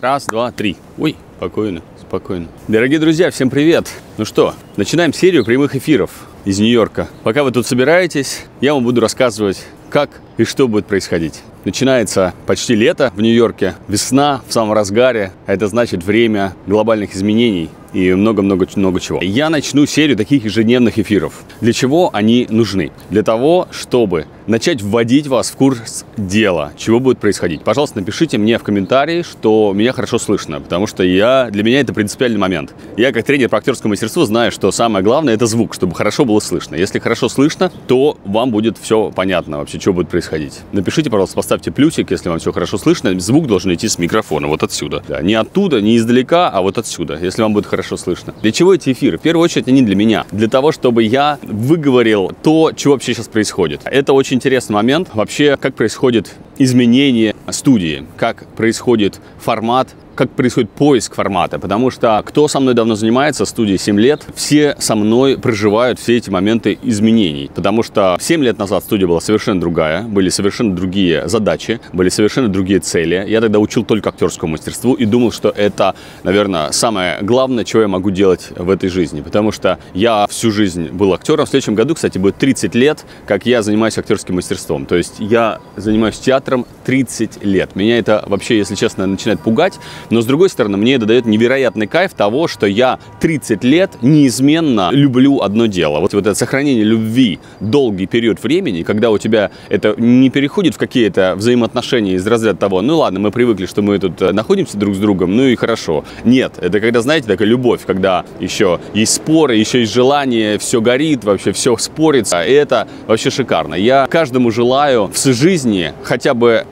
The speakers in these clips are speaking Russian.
Раз, два, три. Ой, спокойно, спокойно. Дорогие друзья, всем привет. Ну что, начинаем серию прямых эфиров из Нью-Йорка. Пока вы тут собираетесь, я вам буду рассказывать, как и что будет происходить. Начинается почти лето в Нью-Йорке, весна в самом разгаре, а это значит время глобальных изменений и много-много-много чего. Я начну серию таких ежедневных эфиров. Для чего они нужны? Для того, чтобы начать вводить вас в курс дела, чего будет происходить. Пожалуйста, напишите мне в комментарии, что меня хорошо слышно, потому что я, для меня это принципиальный момент. Я как тренер по актерскому мастерству знаю, что самое главное это звук, чтобы хорошо было слышно. Если хорошо слышно, то вам будет все понятно вообще, что будет происходить. Напишите, пожалуйста, поставьте плюсик, если вам все хорошо слышно. Звук должен идти с микрофона, вот отсюда. Да, не оттуда, не издалека, а вот отсюда, если вам будет хорошо слышно. Для чего эти эфиры? В первую очередь они для меня. Для того, чтобы я выговорил то, что вообще сейчас происходит. Это очень интересный момент. Вообще, как происходит изменение студии, как происходит формат как происходит поиск формата, потому что кто со мной давно занимается, студии 7 лет, все со мной проживают все эти моменты изменений, потому что 7 лет назад студия была совершенно другая, были совершенно другие задачи, были совершенно другие цели. Я тогда учил только актерскому мастерству и думал, что это, наверное, самое главное, чего я могу делать в этой жизни, потому что я всю жизнь был актером. В следующем году, кстати, будет 30 лет, как я занимаюсь актерским мастерством. То есть я занимаюсь театром 30 лет. Меня это вообще, если честно, начинает пугать, но, с другой стороны, мне это дает невероятный кайф того, что я 30 лет неизменно люблю одно дело. Вот, вот это сохранение любви долгий период времени, когда у тебя это не переходит в какие-то взаимоотношения из разряда того, ну ладно, мы привыкли, что мы тут э, находимся друг с другом, ну и хорошо. Нет, это когда, знаете, такая любовь, когда еще есть споры, еще есть желание, все горит, вообще все спорится, и это вообще шикарно. Я каждому желаю в жизни хотя бы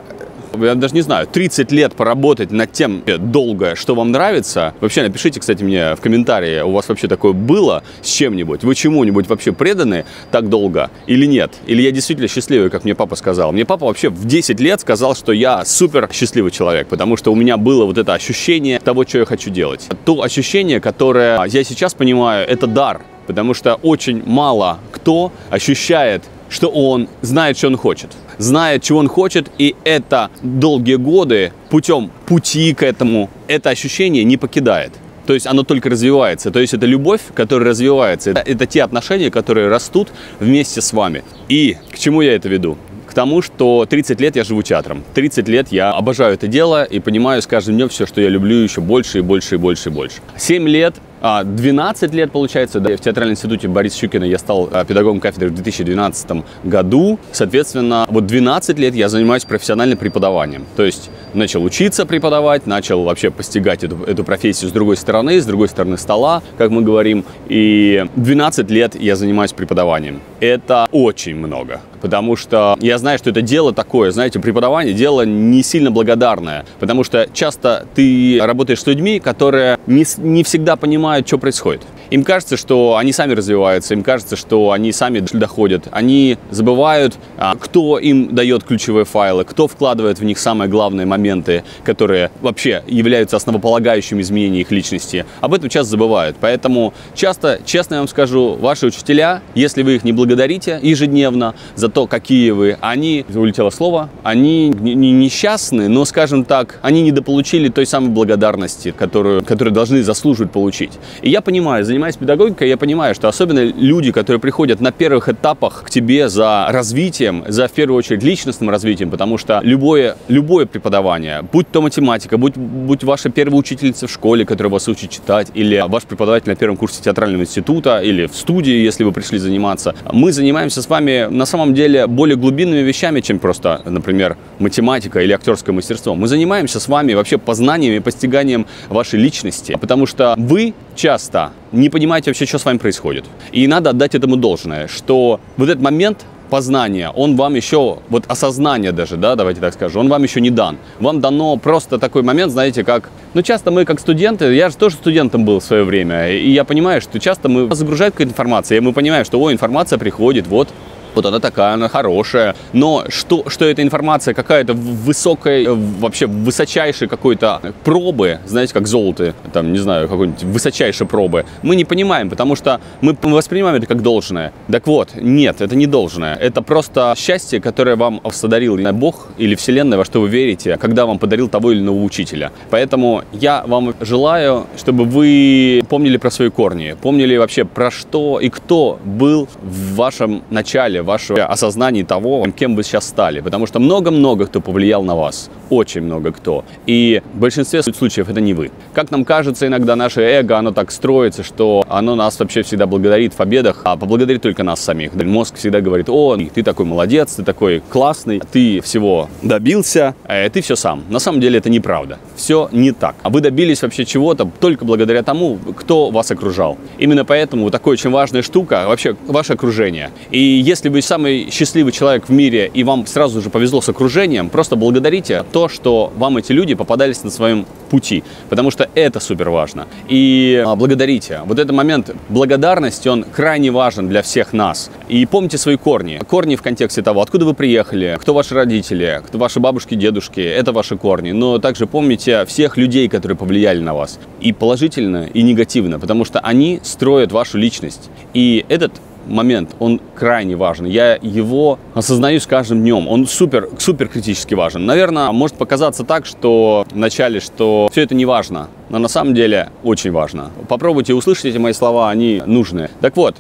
я даже не знаю, 30 лет поработать над тем долго, что вам нравится. Вообще напишите, кстати, мне в комментарии, у вас вообще такое было с чем-нибудь? Вы чему-нибудь вообще преданы так долго или нет? Или я действительно счастливый, как мне папа сказал? Мне папа вообще в 10 лет сказал, что я супер счастливый человек, потому что у меня было вот это ощущение того, что я хочу делать. То ощущение, которое я сейчас понимаю, это дар. Потому что очень мало кто ощущает, что он знает, что он хочет знает, чего он хочет, и это долгие годы путем пути к этому, это ощущение не покидает. То есть оно только развивается. То есть это любовь, которая развивается. Это, это те отношения, которые растут вместе с вами. И к чему я это веду? К тому, что 30 лет я живу театром. 30 лет я обожаю это дело и понимаю с каждым днем все, что я люблю еще больше и больше и больше и больше. 7 лет 12 а, лет, получается, да, в театральном институте Бориса Щукина я стал а, педагогом кафедры в 2012 году. Соответственно, вот 12 лет я занимаюсь профессиональным преподаванием. То есть начал учиться преподавать, начал вообще постигать эту, эту профессию с другой стороны, с другой стороны стола, как мы говорим. И 12 лет я занимаюсь преподаванием. Это очень много, потому что я знаю, что это дело такое, знаете, преподавание дело не сильно благодарное, потому что часто ты работаешь с людьми, которые не, не всегда понимают, что происходит. Им кажется, что они сами развиваются, им кажется, что они сами доходят. Они забывают, а, кто им дает ключевые файлы, кто вкладывает в них самые главные моменты, которые вообще являются основополагающими изменения их личности. Об этом часто забывают. Поэтому часто, честно я вам скажу, ваши учителя, если вы их не благодарите ежедневно за то, какие вы, они, улетело слово, они не несчастны, но, скажем так, они недополучили той самой благодарности, которую, которую должны заслуживать получить. И я понимаю, занимаясь педагогикой, я понимаю, что особенно люди, которые приходят на первых этапах к тебе за развитием, за в первую очередь личностным развитием, потому что любое, любое преподавание, будь то математика, будь, будь ваша первая учительница в школе, которая вас учит читать, или ваш преподаватель на первом курсе театрального института, или в студии, если вы пришли заниматься, мы занимаемся с вами на самом деле более глубинными вещами, чем просто, например, математика или актерское мастерство. Мы занимаемся с вами вообще познанием и постиганием вашей личности, потому что вы часто не понимаете вообще, что с вами происходит. И надо отдать этому должное, что вот этот момент познания, он вам еще, вот осознание даже, да, давайте так скажем, он вам еще не дан. Вам дано просто такой момент, знаете, как, ну, часто мы как студенты, я же тоже студентом был в свое время, и я понимаю, что часто мы загружают какую-то информацию, и мы понимаем, что, о, информация приходит, вот, вот она такая, она хорошая. Но что, что эта информация какая-то высокой, вообще высочайшей какой-то пробы, знаете, как золото, там, не знаю, какой-нибудь высочайшей пробы, мы не понимаем, потому что мы воспринимаем это как должное. Так вот, нет, это не должное. Это просто счастье, которое вам содарил Бог или Вселенная, во что вы верите, когда вам подарил того или иного учителя. Поэтому я вам желаю, чтобы вы помнили про свои корни, помнили вообще про что и кто был в вашем начале, в вашем осознании того, кем вы сейчас стали. Потому что много-много кто повлиял на вас. Очень много кто. И в большинстве случаев это не вы. Как нам кажется, иногда наше эго, оно так строится, что оно нас вообще всегда благодарит в победах, а поблагодарит только нас самих. Мозг всегда говорит, о, ты такой молодец, ты такой классный, ты всего добился, а ты все сам. На самом деле это неправда. Все не так. А вы добились вообще чего-то только благодаря тому, кто вас окружал. Именно поэтому вот такая очень важная штука, вообще ваше окружение. И если вы самый счастливый человек в мире, и вам сразу же повезло с окружением, просто благодарите то, что вам эти люди попадались на своем пути, потому что это супер важно. И а, благодарите. Вот этот момент благодарности, он крайне важен для всех нас. И помните свои корни. Корни в контексте того, откуда вы приехали, кто ваши родители, кто ваши бабушки, дедушки, это ваши корни. Но также помните всех людей, которые повлияли на вас. И положительно, и негативно, потому что они строят вашу личность. И этот момент, он крайне важен. Я его осознаю с каждым днем. Он супер, супер критически важен. Наверное, может показаться так, что вначале, что все это не важно. Но на самом деле очень важно. Попробуйте услышать эти мои слова, они нужны. Так вот,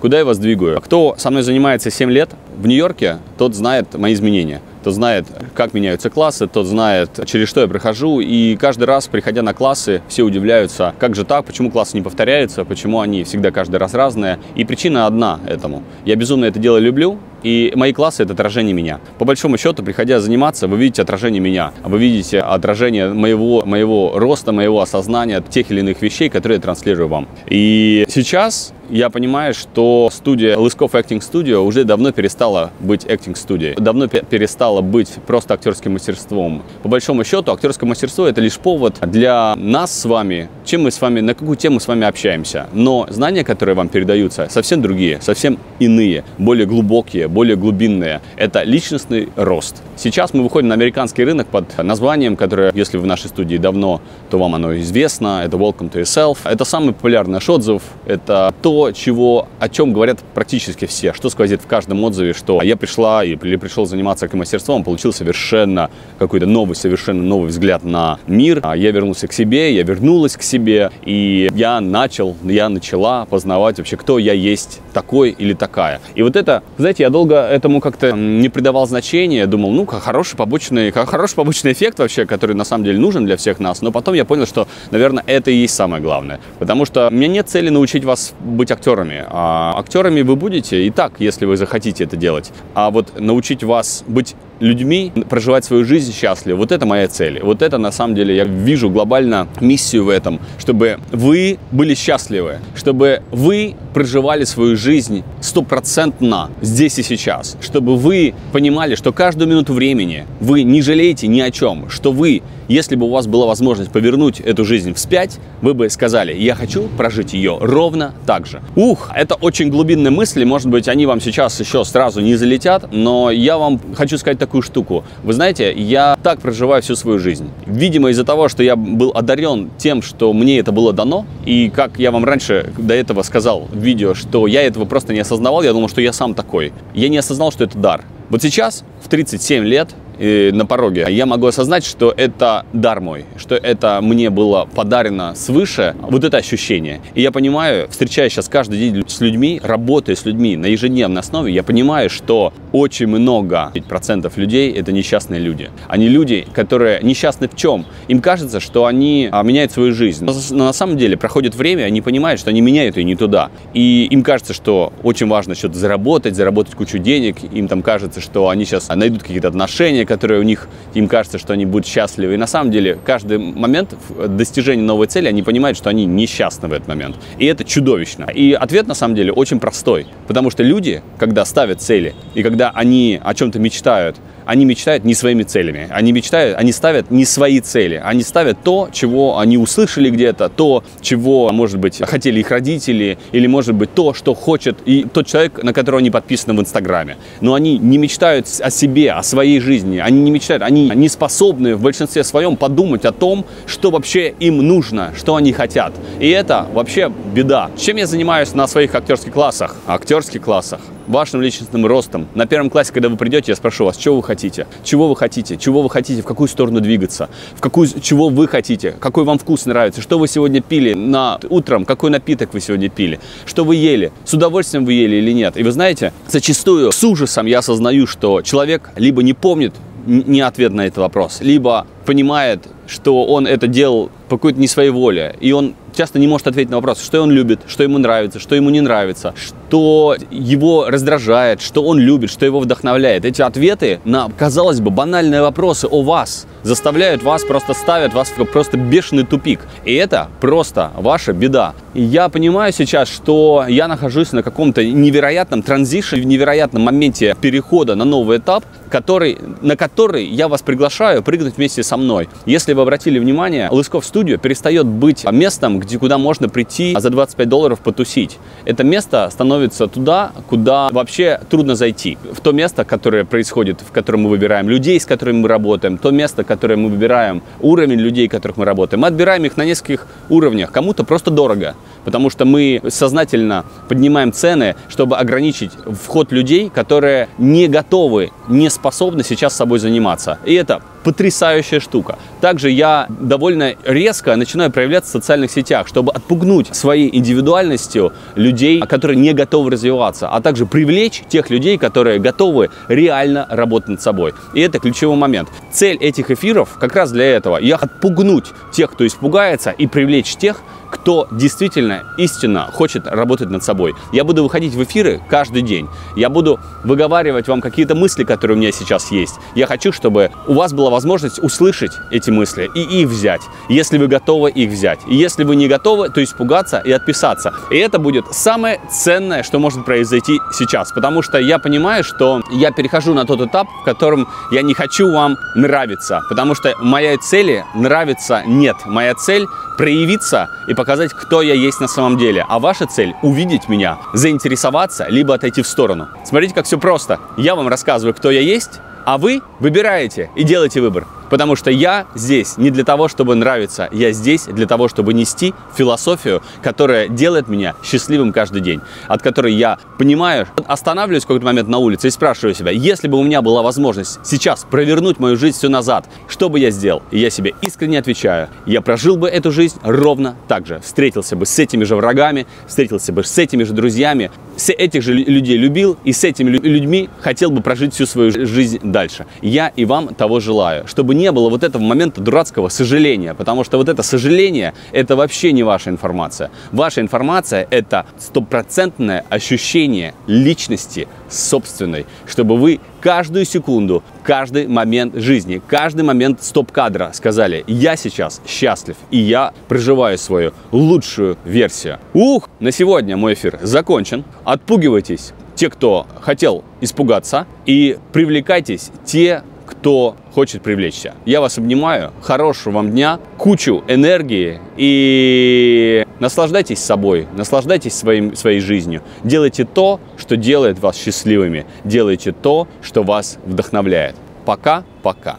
куда я вас двигаю? Кто со мной занимается 7 лет в Нью-Йорке, тот знает мои изменения тот знает, как меняются классы, тот знает, через что я прохожу. И каждый раз, приходя на классы, все удивляются, как же так, почему классы не повторяются, почему они всегда каждый раз разные. И причина одна этому. Я безумно это дело люблю, и мои классы – это отражение меня. По большому счету, приходя заниматься, вы видите отражение меня. Вы видите отражение моего, моего роста, моего осознания тех или иных вещей, которые я транслирую вам. И сейчас я понимаю, что студия Лысков Acting Studio уже давно перестала быть acting студией. Давно перестала быть просто актерским мастерством. По большому счету, актерское мастерство – это лишь повод для нас с вами, чем мы с вами, на какую тему с вами общаемся. Но знания, которые вам передаются, совсем другие, совсем иные, более глубокие, более глубинные. Это личностный рост. Сейчас мы выходим на американский рынок под названием, которое, если вы в нашей студии давно, то вам оно известно. Это Welcome to Yourself. Это самый популярный наш отзыв. Это то, чего, о чем говорят практически все. Что сквозит в каждом отзыве, что я пришла или пришел заниматься мастерством, получил совершенно какой-то новый, совершенно новый взгляд на мир. А я вернулся к себе, я вернулась к себе, и я начал, я начала познавать вообще, кто я есть такой или такая. И вот это, знаете, я долго долго этому как-то не придавал значения, думал, ну, хороший побочный, хороший побочный эффект вообще, который на самом деле нужен для всех нас, но потом я понял, что, наверное, это и есть самое главное, потому что у меня нет цели научить вас быть актерами, а актерами вы будете? И так, если вы захотите это делать, а вот научить вас быть людьми, проживать свою жизнь счастливо. Вот это моя цель. Вот это, на самом деле, я вижу глобально миссию в этом, чтобы вы были счастливы, чтобы вы проживали свою жизнь стопроцентно здесь и сейчас, чтобы вы понимали, что каждую минуту времени вы не жалеете ни о чем, что вы если бы у вас была возможность повернуть эту жизнь вспять, вы бы сказали, я хочу прожить ее ровно так же. Ух, это очень глубинные мысли, может быть, они вам сейчас еще сразу не залетят, но я вам хочу сказать такую штуку. Вы знаете, я так проживаю всю свою жизнь. Видимо, из-за того, что я был одарен тем, что мне это было дано, и как я вам раньше до этого сказал в видео, что я этого просто не осознавал, я думал, что я сам такой. Я не осознал, что это дар. Вот сейчас, в 37 лет, на пороге, я могу осознать, что это дар мой, что это мне было подарено свыше, вот это ощущение. И я понимаю, встречаясь сейчас каждый день с людьми, работая с людьми на ежедневной основе, я понимаю, что очень много процентов людей – это несчастные люди. Они люди, которые несчастны в чем? Им кажется, что они а, меняют свою жизнь. Но на самом деле проходит время, они понимают, что они меняют ее не туда. И им кажется, что очень важно что-то заработать, заработать кучу денег. Им там кажется, что они сейчас найдут какие-то отношения, которые у них, им кажется, что они будут счастливы. И на самом деле каждый момент достижения новой цели, они понимают, что они несчастны в этот момент. И это чудовищно. И ответ на самом деле очень простой. Потому что люди, когда ставят цели и когда они о чем-то мечтают, они мечтают не своими целями. Они мечтают, они ставят не свои цели. Они ставят то, чего они услышали где-то, то, чего, может быть, хотели их родители, или, может быть, то, что хочет и тот человек, на которого они подписаны в Инстаграме. Но они не мечтают о себе, о своей жизни. Они не мечтают, они не способны в большинстве своем подумать о том, что вообще им нужно, что они хотят. И это вообще беда. Чем я занимаюсь на своих актерских классах? Актерских классах вашим личностным ростом. На первом классе, когда вы придете, я спрошу вас, чего вы хотите, чего вы хотите, чего вы хотите, в какую сторону двигаться, в какую, чего вы хотите, какой вам вкус нравится, что вы сегодня пили на утром, какой напиток вы сегодня пили, что вы ели, с удовольствием вы ели или нет. И вы знаете, зачастую с ужасом я осознаю, что человек либо не помнит не ответ на этот вопрос, либо понимает, что он это делал по какой-то не своей воле, и он часто не может ответить на вопрос, что он любит, что ему нравится, что ему не нравится, что его раздражает, что он любит, что его вдохновляет. Эти ответы на, казалось бы, банальные вопросы о вас заставляют вас, просто ставят вас в просто бешеный тупик. И это просто ваша беда. И я понимаю сейчас, что я нахожусь на каком-то невероятном транзише, в невероятном моменте перехода на новый этап, который, на который я вас приглашаю прыгнуть вместе со мной. Если вы обратили внимание, Лысков студио перестает быть местом, где, куда можно прийти за 25 долларов потусить. Это место становится туда, куда вообще трудно зайти. В то место, которое происходит, в котором мы выбираем людей, с которыми мы работаем, то место, которое мы выбираем, уровень людей, которых мы работаем. Мы отбираем их на нескольких уровнях. Кому-то просто дорого, потому что мы сознательно поднимаем цены, чтобы ограничить вход людей, которые не готовы, не способны сейчас собой заниматься. И это потрясающая штука. Также я довольно резко начинаю проявляться в социальных сетях, чтобы отпугнуть своей индивидуальностью людей, которые не готовы развиваться, а также привлечь тех людей, которые готовы реально работать над собой. И это ключевой момент. Цель этих эфиров как раз для этого. Я отпугнуть тех, кто испугается, и привлечь тех, кто действительно истинно хочет работать над собой. Я буду выходить в эфиры каждый день. Я буду выговаривать вам какие-то мысли, которые у меня сейчас есть. Я хочу, чтобы у вас была возможность услышать эти мысли и их взять, если вы готовы их взять. И если вы не готовы, то испугаться и отписаться. И это будет самое ценное, что может произойти сейчас. Потому что я понимаю, что я перехожу на тот этап, в котором я не хочу вам нравиться. Потому что моей цели нравится нет. Моя цель проявиться и показать, кто я есть на самом деле. А ваша цель – увидеть меня, заинтересоваться, либо отойти в сторону. Смотрите, как все просто. Я вам рассказываю, кто я есть, а вы выбираете и делаете выбор. Потому что я здесь не для того, чтобы нравиться, я здесь для того, чтобы нести философию, которая делает меня счастливым каждый день, от которой я понимаю, останавливаюсь в какой-то момент на улице и спрашиваю себя, если бы у меня была возможность сейчас провернуть мою жизнь все назад, что бы я сделал? И я себе искренне отвечаю, я прожил бы эту жизнь ровно так же, встретился бы с этими же врагами, встретился бы с этими же друзьями, с этих же людей любил и с этими людьми хотел бы прожить всю свою жизнь дальше. Я и вам того желаю, чтобы не было вот этого момента дурацкого сожаления, потому что вот это сожаление – это вообще не ваша информация. Ваша информация – это стопроцентное ощущение личности собственной, чтобы вы каждую секунду, каждый момент жизни, каждый момент стоп-кадра сказали, я сейчас счастлив, и я проживаю свою лучшую версию. Ух, на сегодня мой эфир закончен. Отпугивайтесь те, кто хотел испугаться, и привлекайтесь те, кто хочет привлечься. Я вас обнимаю, хорошего вам дня, кучу энергии и наслаждайтесь собой, наслаждайтесь своим, своей жизнью. Делайте то, что делает вас счастливыми, делайте то, что вас вдохновляет. Пока-пока.